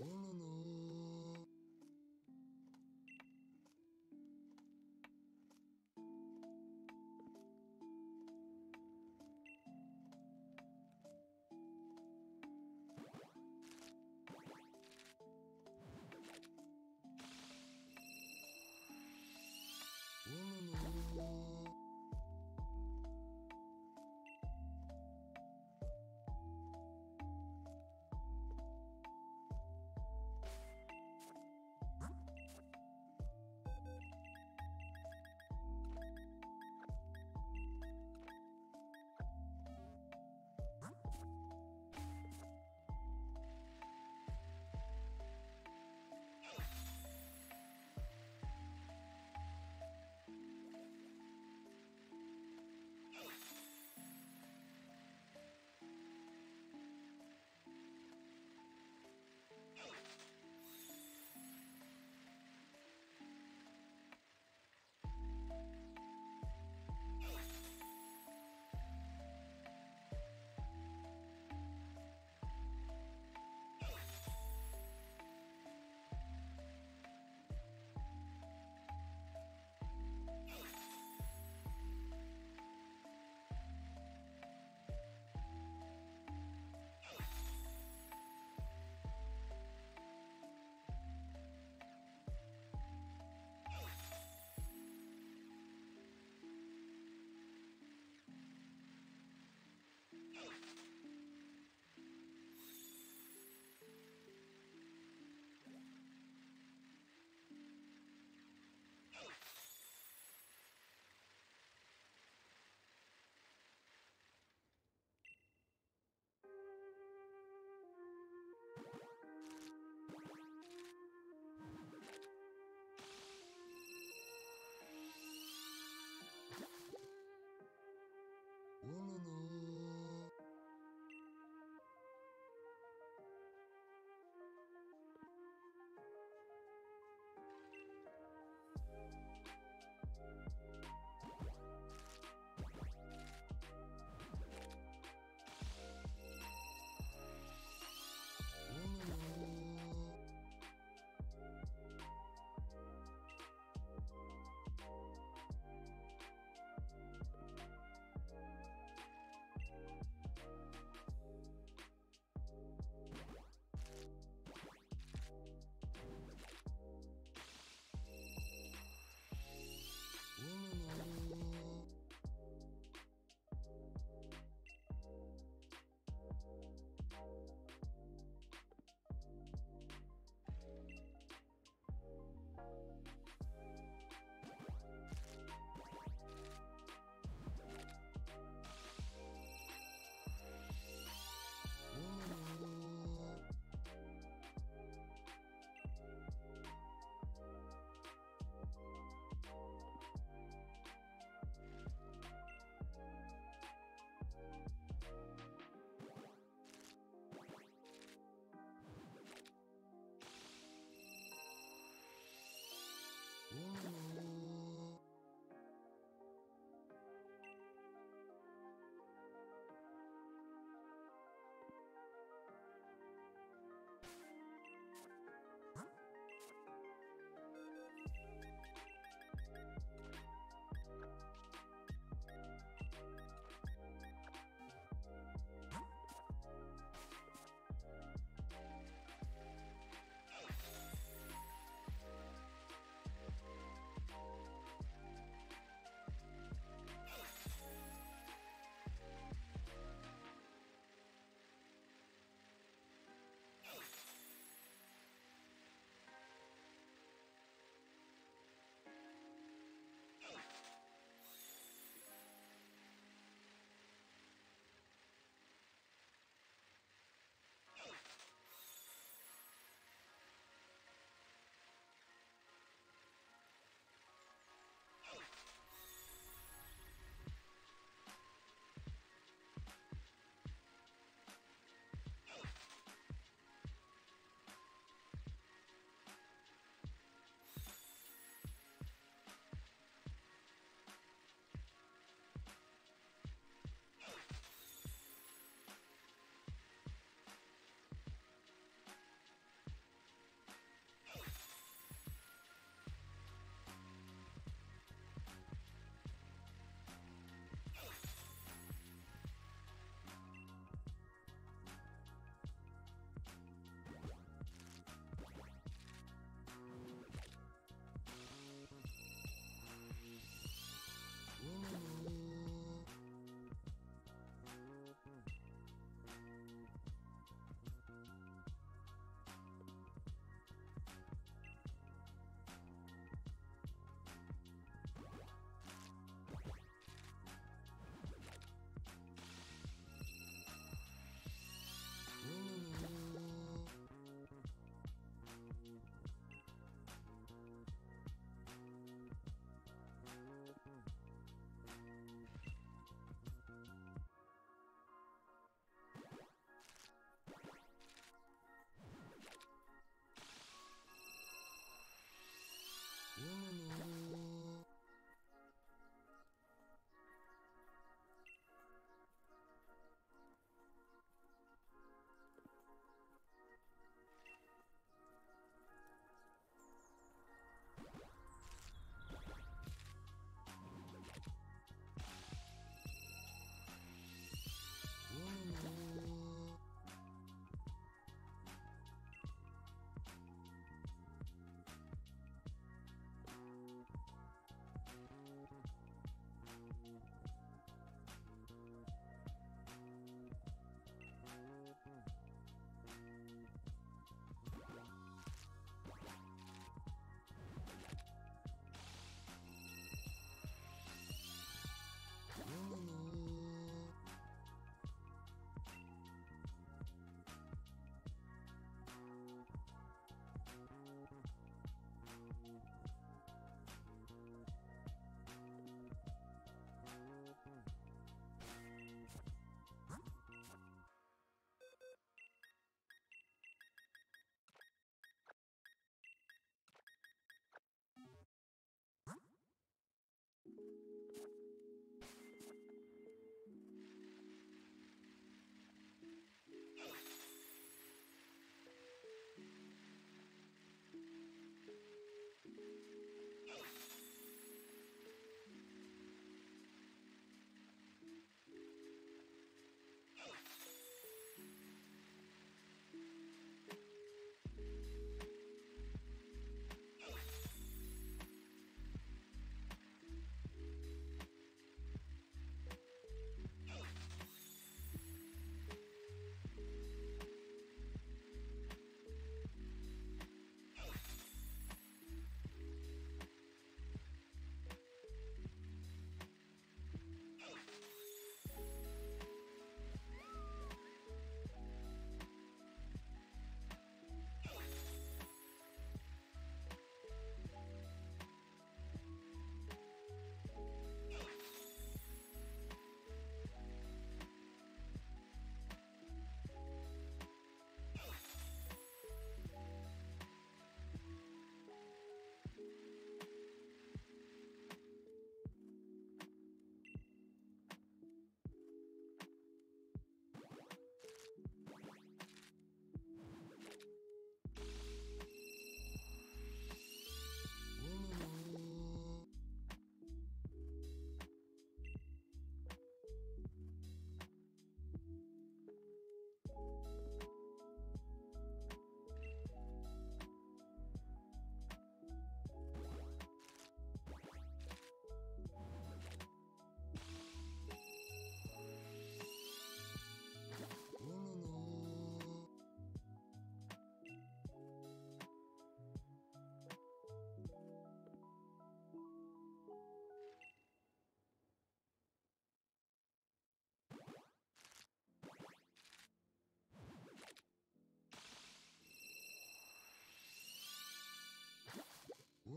No, no, no.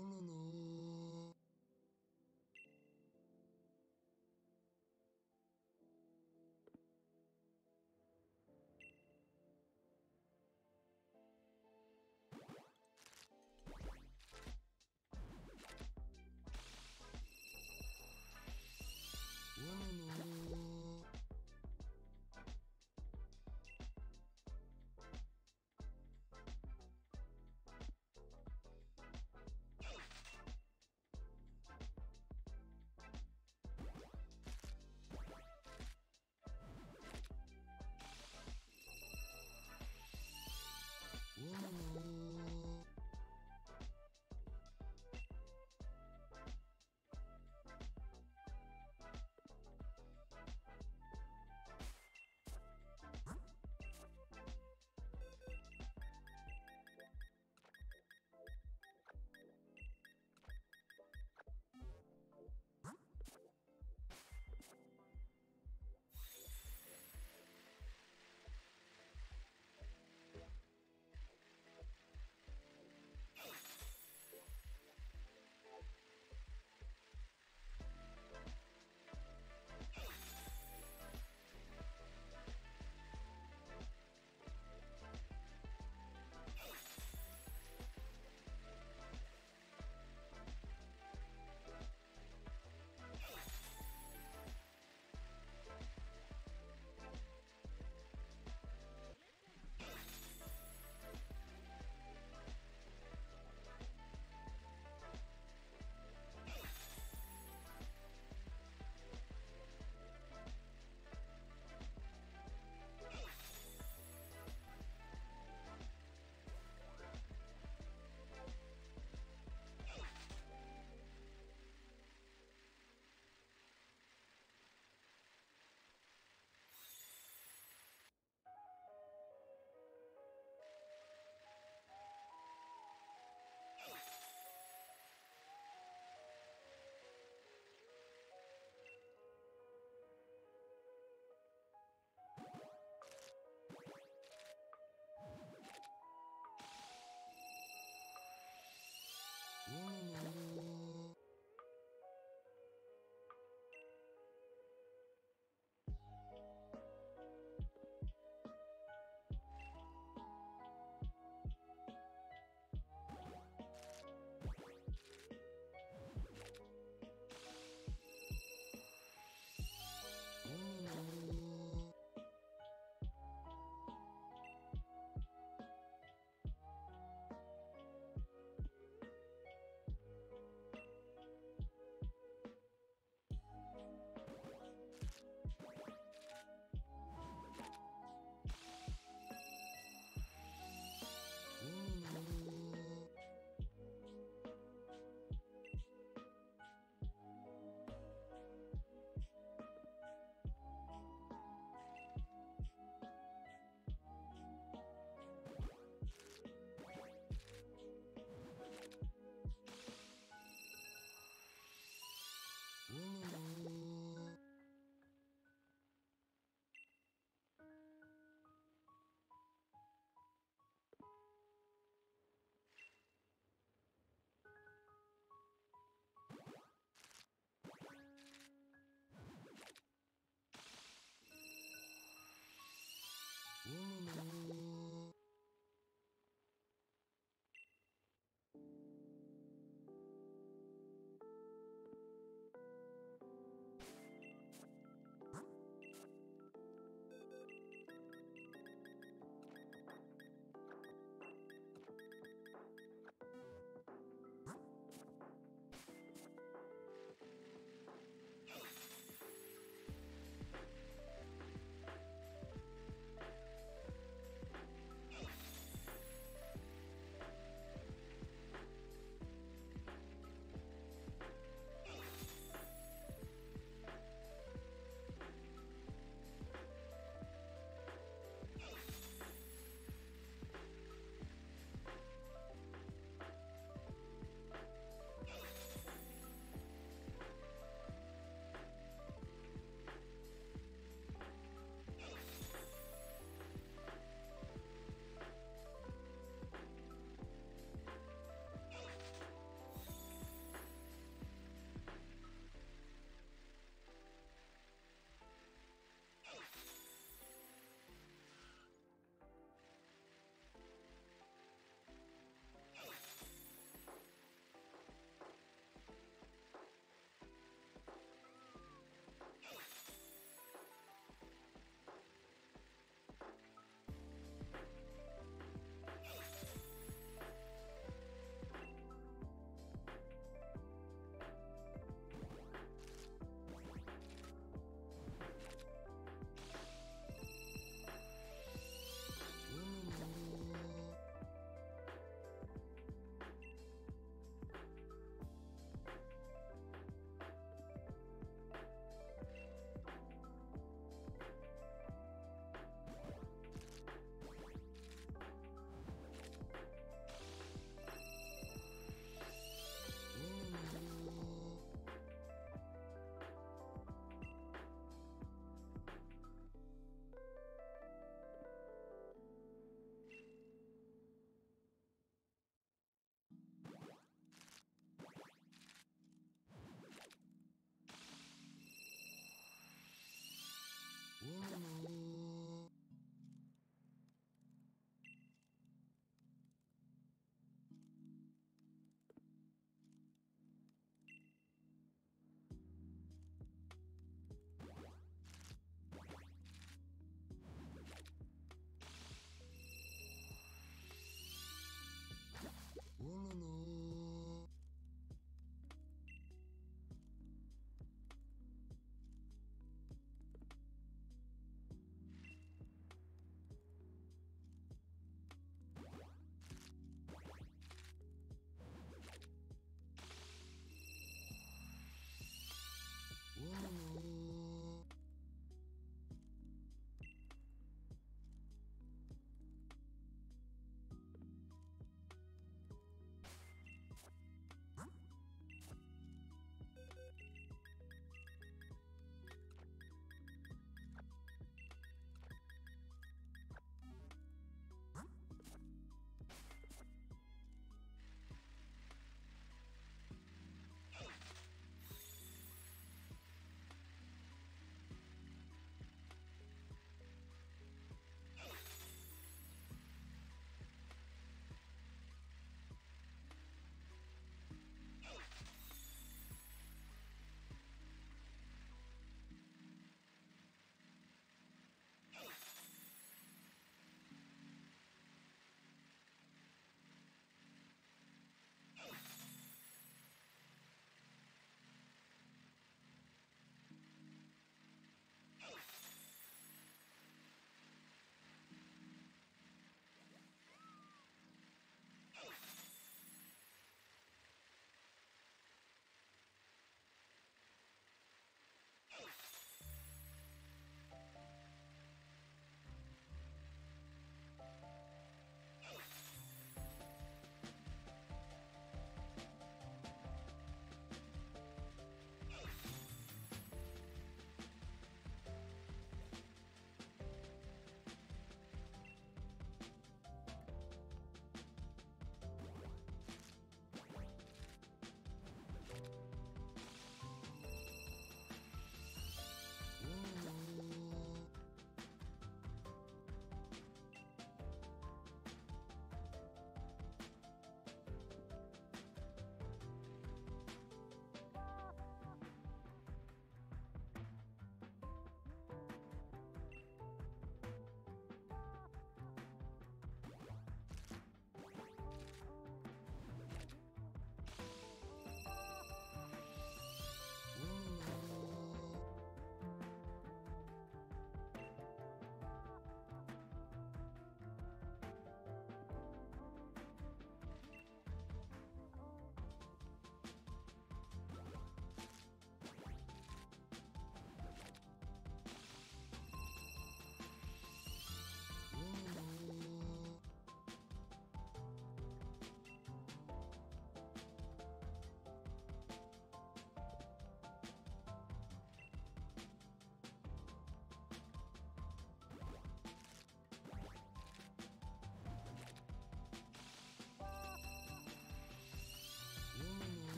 no, no, no. alone.